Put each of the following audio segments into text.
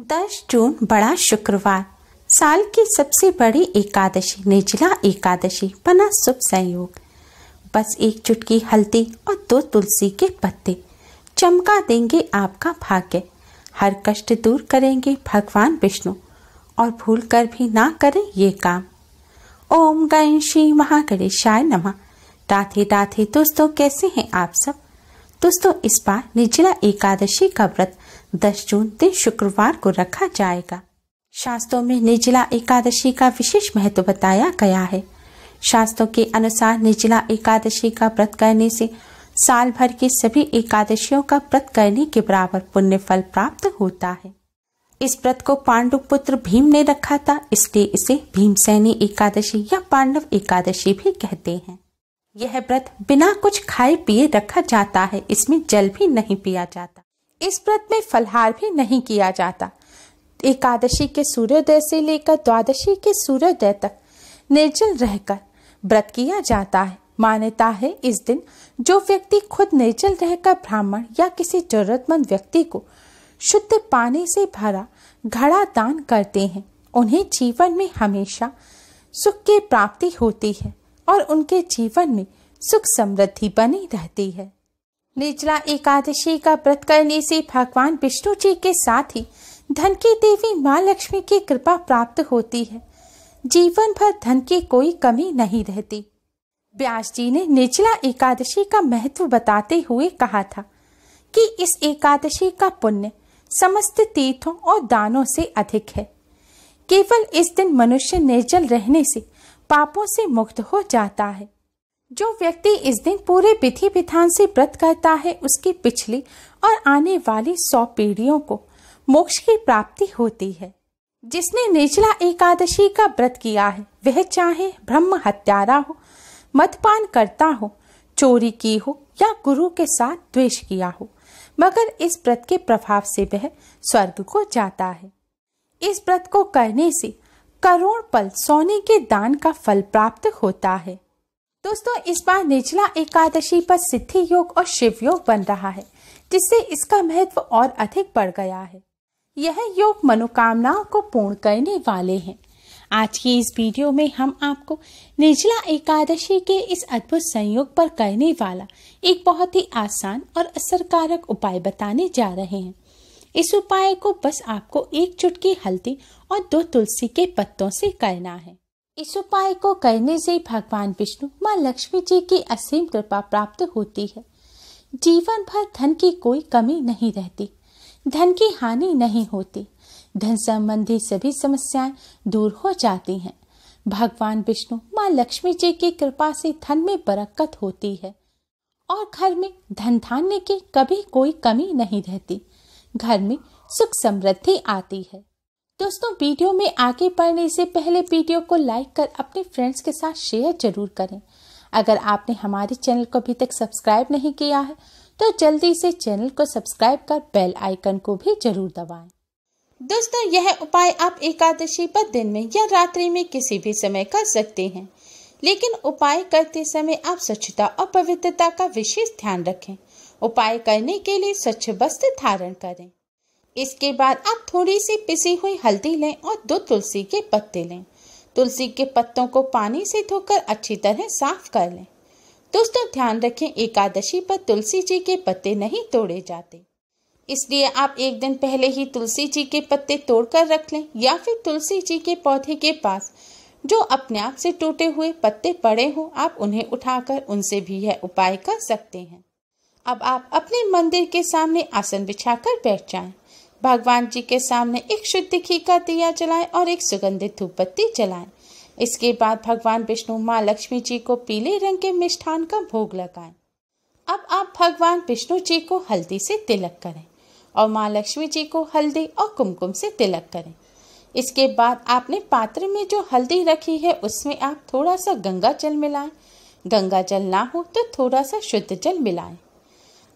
दस जून, बड़ा शुक्रवार। साल की सबसे बड़ी एकादशी निचला एकादशी, बना शुभ संयोग। बस एक चुटकी हल्दी और दो तुलसी के पत्ते। चमका देंगे आपका भाग्य। हर कष्ट दूर करेंगे भगवान विष्णु। और भूल कर भी ना करें ये काम। ओम गण श्री महागणेशाय नमः। राधे राधे, दोस्तों कैसे हैं आप सब? दोस्तों, इस बार निचला एकादशी का व्रत 10 जून दिन शुक्रवार को रखा जाएगा। शास्त्रों में निर्जला एकादशी का विशेष महत्व बताया गया है। शास्त्रों के अनुसार निर्जला एकादशी का व्रत करने से साल भर की सभी एकादशियों का व्रत करने के बराबर पुण्य फल प्राप्त होता है। इस व्रत को पांडु पुत्र भीम ने रखा था, इसलिए इसे भीमसैनी एकादशी या पांडव एकादशी भी कहते हैं। यह व्रत बिना कुछ खाए पिए रखा जाता है, इसमें जल भी नहीं पिया जाता। इस व्रत में फलहार भी नहीं किया जाता। एकादशी के सूर्योदय से लेकर द्वादशी के सूर्योदय तक निर्जल रहकर व्रत किया जाता है। मान्यता है इस दिन जो व्यक्ति खुद निर्जल रहकर ब्राह्मण या किसी जरूरतमंद व्यक्ति को शुद्ध पानी से भरा घड़ा दान करते हैं, उन्हें जीवन में हमेशा सुख की प्राप्ति होती है और उनके जीवन में सुख समृद्धि बनी रहती है। निर्जला एकादशी का व्रत करने से भगवान विष्णु जी के साथ ही धन की देवी माँ लक्ष्मी की कृपा प्राप्त होती है। जीवन भर धन की कोई कमी नहीं रहती। व्यास जी ने निर्जला एकादशी का महत्व बताते हुए कहा था कि इस एकादशी का पुण्य समस्त तीर्थों और दानों से अधिक है। केवल इस दिन मनुष्य निर्जल रहने से पापों से मुक्त हो जाता है। जो व्यक्ति इस दिन पूरे विधि विधान से व्रत करता है, उसकी पिछली और आने वाली सौ पीढ़ियों को मोक्ष की प्राप्ति होती है। जिसने निर्जला एकादशी का व्रत किया है, वह चाहे ब्रह्म हत्यारा हो, मदपान करता हो, चोरी की हो या गुरु के साथ द्वेष किया हो, मगर इस व्रत के प्रभाव से वह स्वर्ग को जाता है। इस व्रत को करने से करोड़ पल सोने के दान का फल प्राप्त होता है। दोस्तों, इस बार निचला एकादशी पर सिद्धि योग और शिव योग बन रहा है, जिससे इसका महत्व और अधिक बढ़ गया है। यह योग मनोकामनाओं को पूर्ण करने वाले हैं। आज की इस वीडियो में हम आपको निचला एकादशी के इस अद्भुत संयोग पर करने वाला एक बहुत ही आसान और असरकारक उपाय बताने जा रहे हैं। इस उपाय को बस आपको एक चुटकी हल्दी और दो तुलसी के पत्तों से करना है। इस उपाय को करने से भगवान विष्णु, माँ लक्ष्मी जी की असीम कृपा प्राप्त होती है। जीवन भर धन की कोई कमी नहीं रहती, धन की हानि नहीं होती। धन संबंधी सभी समस्याएँ दूर हो जाती हैं। भगवान विष्णु, माँ लक्ष्मी जी की कृपा से धन में बरकत होती है। और घर में धन धान्य की कभी कोई कमी नहीं रहती। घर में सुख समृद्धि आती है। दोस्तों, वीडियो में आगे बढ़ने से पहले वीडियो को लाइक कर अपने फ्रेंड्स के साथ शेयर ज़रूर करें। अगर आपने हमारे चैनल को अभी तक सब्सक्राइब नहीं किया है तो जल्दी से चैनल को सब्सक्राइब कर बेल आइकन को भी ज़रूर दबाएँ। दोस्तों, यह उपाय आप एकादशी पर दिन में या रात्रि में किसी भी समय कर सकते हैं। लेकिन उपाय करते समय आप स्वच्छता और पवित्रता का विशेष ध्यान रखें। उपाय करने के लिए स्वच्छ वस्त्र धारण करें। इसके बाद आप थोड़ी सी पिसी हुई हल्दी लें और दो तुलसी के पत्ते लें। तुलसी के पत्तों को पानी से धोकर अच्छी तरह साफ़ कर लें। दोस्तों, ध्यान रखें, एकादशी पर तुलसी जी के पत्ते नहीं तोड़े जाते। इसलिए आप एक दिन पहले ही तुलसी जी के पत्ते तोड़कर रख लें या फिर तुलसी जी के पौधे के पास, जो अपने आप से टूटे हुए पत्ते पड़े हों, आप उन्हें उठाकर उनसे भी यह उपाय कर सकते हैं। अब आप अपने मंदिर के सामने आसन बिछाकर बैठ जाएँ। भगवान जी के सामने एक शुद्ध घी का दिया जलाएँ और एक सुगंधित धूप बत्ती जलाएँ। इसके बाद भगवान विष्णु माँ लक्ष्मी जी को पीले रंग के मिष्ठान का भोग लगाएँ। अब आप भगवान विष्णु जी को हल्दी से तिलक करें और माँ लक्ष्मी जी को हल्दी और कुमकुम से तिलक करें इसके बाद आपने पात्र में जो हल्दी रखी है, उसमें आप थोड़ा सा गंगा जल मिलाएँ गंगा जल ना हो तो थोड़ा सा शुद्ध जल मिलाएँ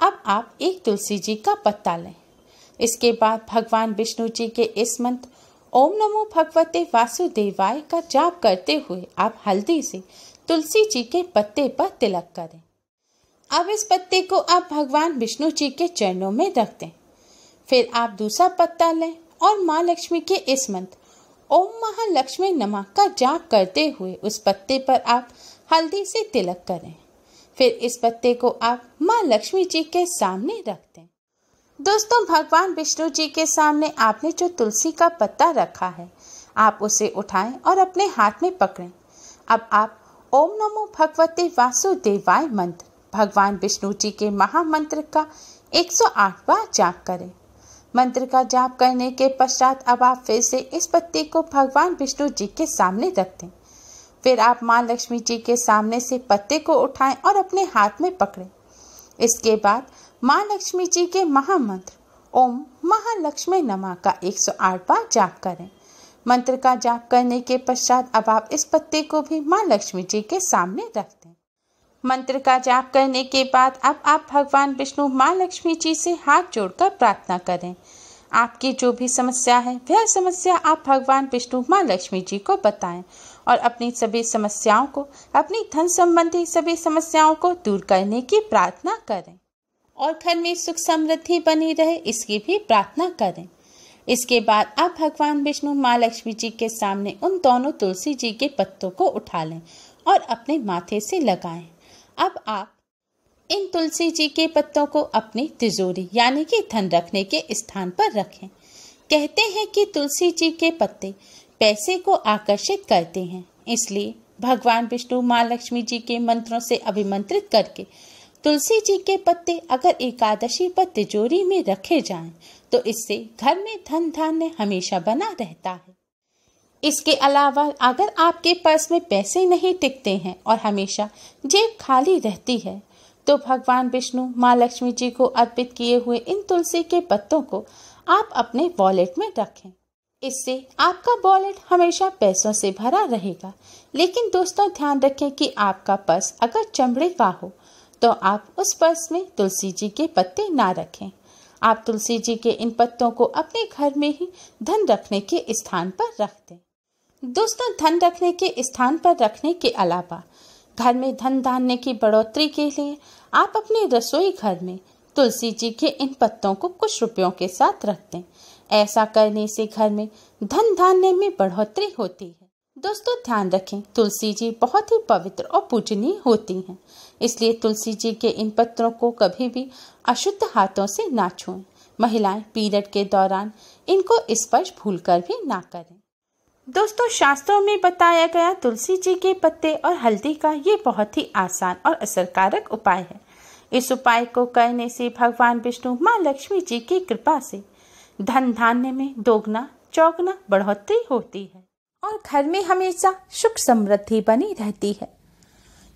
अब आप एक तुलसी जी का पत्ता लें इसके बाद भगवान विष्णु जी के इस मंत्र, ओम नमो भगवते वासुदेवाय का जाप करते हुए आप हल्दी से तुलसी जी के पत्ते पर तिलक करें। अब इस पत्ते को आप भगवान विष्णु जी के चरणों में रख दें। फिर आप दूसरा पत्ता लें और माँ लक्ष्मी के इस मंत्र, ओम महालक्ष्मी नमः का जाप करते हुए उस पत्ते पर आप हल्दी से तिलक करें। फिर इस पत्ते को आप माँ लक्ष्मी जी के सामने रख दें। दोस्तों, भगवान विष्णु जी के सामने आपने जो तुलसी का पत्ता रखा है, आप उसे उठाएँ और अपने हाथ में पकड़ें। अब आप ओम नमो भगवते वासुदेवाय मंत्र, भगवान विष्णु जी के महामंत्र का 108 बार जाप करें। मंत्र का जाप करने के पश्चात अब आप फिर से इस पत्ती को भगवान विष्णु जी के सामने रख दें। फिर आप माँ लक्ष्मी जी के सामने से पत्ते को उठाएँ और अपने हाथ में पकड़ें। इसके बाद माँ लक्ष्मी जी के महामंत्र। ओम महालक्ष्मी नमा का 108 बार जाप करें। मंत्र का जाप करने के पश्चात अब आप इस पत्ते को भी माँ लक्ष्मी जी के सामने रख दें। मंत्र का जाप करने के बाद अब आप भगवान विष्णु माँ लक्ष्मी जी से हाथ जोड़कर प्रार्थना करें। आपकी जो भी समस्या है, वह समस्या आप भगवान विष्णु माँ लक्ष्मी जी को बताएँ और अपनी सभी समस्याओं को, अपनी धन संबंधी सभी समस्याओं को दूर करने की प्रार्थना करें। और घर में सुख समृद्धि बनी रहे, इसकी भी प्रार्थना करें। इसके बाद आप भगवान विष्णु माँ लक्ष्मी जी के सामने उन दोनों तुलसी जी के पत्तों को उठा लें और अपने माथे से लगाएँ। अब आप इन तुलसी जी के पत्तों को अपनी तिजोरी, यानी कि धन रखने के स्थान पर रखें। कहते हैं कि तुलसी जी के पत्ते पैसे को आकर्षित करते हैं, इसलिए भगवान विष्णु माँ लक्ष्मी जी के मंत्रों से अभिमंत्रित करके तुलसी जी के पत्ते अगर एकादशी पर तिजोरी में रखे जाएँ, तो इससे घर में धन धान्य हमेशा बना रहता है। इसके अलावा अगर आपके पर्स में पैसे नहीं टिकते हैं और हमेशा जेब खाली रहती है तो भगवान विष्णु माँ लक्ष्मी जी को अर्पित किए हुए इन तुलसी के पत्तों को आप अपने वॉलेट में रखें। इससे आपका वॉलेट हमेशा पैसों से भरा रहेगा। लेकिन दोस्तों ध्यान रखें कि आपका पर्स अगर चमड़े का हो तो आप उस पर्स में तुलसी जी के पत्ते ना रखें। आप तुलसी जी के इन पत्तों को अपने घर में ही धन रखने के स्थान पर रख दें। दोस्तों, धन रखने के स्थान पर रखने के अलावा घर में धन धान्य की बढ़ोतरी के लिए आप अपने रसोई घर में तुलसी जी के इन पत्तों को कुछ रुपयों के साथ रख दें। ऐसा करने से घर में धन धान्य में बढ़ोतरी होती है। दोस्तों, ध्यान रखें, तुलसी जी बहुत ही पवित्र और पूजनीय होती हैं। इसलिए तुलसी जी के इन पत्रों को कभी भी अशुद्ध हाथों से ना छुएँ। महिलाएँ पीरियड के दौरान इनको स्पर्श भूलकर भी ना करें। दोस्तों, शास्त्रों में बताया गया तुलसी जी के पत्ते और हल्दी का ये बहुत ही आसान और असरकारक उपाय है। इस उपाय को करने से भगवान विष्णु, माँ लक्ष्मी जी की कृपा से धन धान्य में दोगुना, चौगुना बढ़ोतरी होती है। और घर में हमेशा सुख समृद्धि बनी रहती है।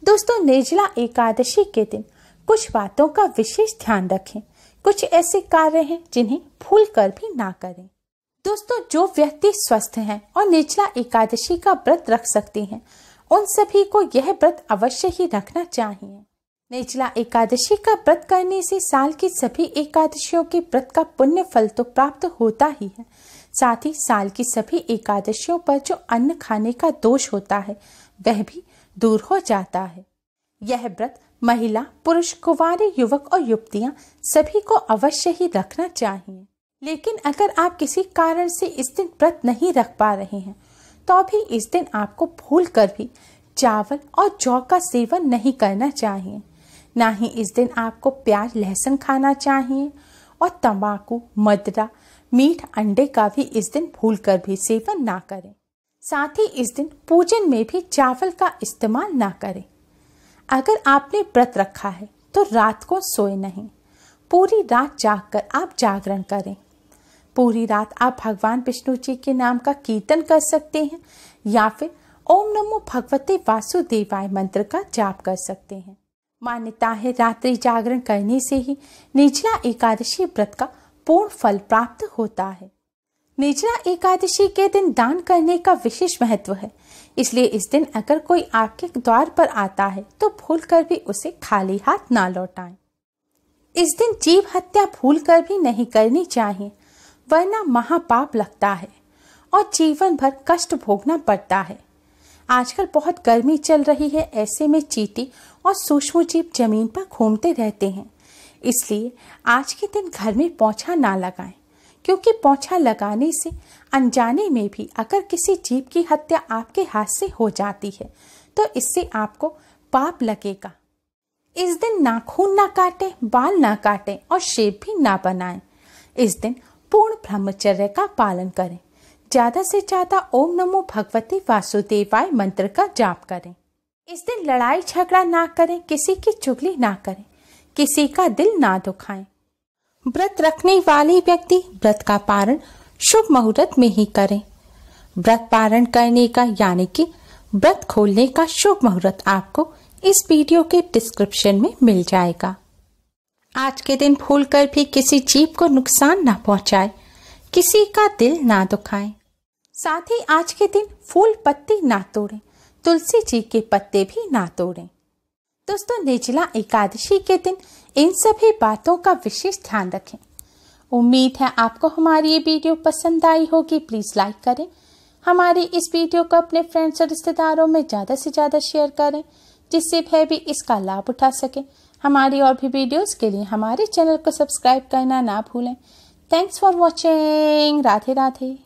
दोस्तों, निर्जला एकादशी के दिन कुछ बातों का विशेष ध्यान रखें। कुछ ऐसे कार्य हैं जिन्हें भूल कर भी ना करें। दोस्तों, जो व्यक्ति स्वस्थ हैं और निर्जला एकादशी का व्रत रख सकते हैं, उन सभी को यह व्रत अवश्य ही रखना चाहिए। निर्जला एकादशी का व्रत करने से साल की सभी एकादशियों के व्रत का पुण्य फल तो प्राप्त होता ही है साथ ही साल की सभी एकादशियों पर जो अन्न खाने का दोष होता है, वह भी दूर हो जाता है। यह व्रत महिला, पुरुष, कुवारे, युवक और युवतियाँ सभी को अवश्य ही रखना चाहिए। लेकिन अगर आप किसी कारण से इस दिन व्रत नहीं रख पा रहे हैं तो भी इस दिन आपको भूल कर भी चावल और जौ का सेवन नहीं करना चाहिए। ना ही इस दिन आपको प्याज, लहसुन खाना चाहिए और तंबाकू, मदरा मीठ अंडे का भी इस दिन भूल कर भी सेवन ना करें। साथ ही इस दिन पूजन में भी चावल का इस्तेमाल ना करें। अगर आपने व्रत रखा है तो रात को सोए नहीं। पूरी रात जागकर आप जागरण करें। पूरी रात आप भगवान विष्णु जी के नाम का कीर्तन कर सकते हैं, या फिर ओम नमो भगवते वासुदेवाय मंत्र का जाप कर सकते हैं। मान्यता है रात्रि जागरण करने से ही निचला एकादशी व्रत का पूर्ण फल प्राप्त होता है। निर्जला एकादशी के दिन दान करने का विशेष महत्व है। इसलिए इस दिन अगर कोई आपके द्वार पर आता है तो भूल कर भी उसे खाली हाथ ना लौटाएँ। इस दिन जीव हत्या भूल कर भी नहीं करनी चाहिए, वरना महापाप लगता है और जीवन भर कष्ट भोगना पड़ता है। आजकल बहुत गर्मी चल रही है, ऐसे में चीटी और सूक्ष्म जीव ज़मीन पर घूमते रहते हैं। इसलिए आज के दिन घर में पोछा ना लगाएँ, क्योंकि पोछा लगाने से अनजाने में भी अगर किसी जीव की हत्या आपके हाथ से हो जाती है तो इससे आपको पाप लगेगा। इस दिन नाखून ना काटे, बाल ना काटे और शेप भी ना बनाएँ। इस दिन पूर्ण ब्रह्मचर्य का पालन करें। ज़्यादा से ज़्यादा ओम नमो भगवती वासुदेवाय मंत्र का जाप करें। इस दिन लड़ाई झगड़ा ना करें, किसी की चुगली ना करें। किसी का दिल ना दुखाएँ। व्रत रखने वाले व्यक्ति व्रत का पारण शुभ मुहूर्त में ही करें। व्रत पारण करने का यानी कि व्रत खोलने का शुभ मुहूर्त आपको इस वीडियो के डिस्क्रिप्शन में मिल जाएगा। आज के दिन भूल कर भी किसी जीव को नुकसान ना पहुँचाए, किसी का दिल ना दुखाए। साथ ही आज के दिन फूल पत्ती ना तोड़ें, तुलसी जी के पत्ते भी ना तोड़ें। दोस्तों निर्जला एकादशी के दिन इन सभी बातों का विशेष ध्यान रखें। उम्मीद है आपको हमारी ये वीडियो पसंद आई होगी। प्लीज़ लाइक करें। हमारी इस वीडियो को अपने फ्रेंड्स और रिश्तेदारों में ज़्यादा से ज़्यादा शेयर करें, जिससे वह भी इसका लाभ उठा सके। हमारी और भी वीडियोस के लिए हमारे चैनल को सब्सक्राइब करना ना भूलें। Thanks for watching Radhe Radhe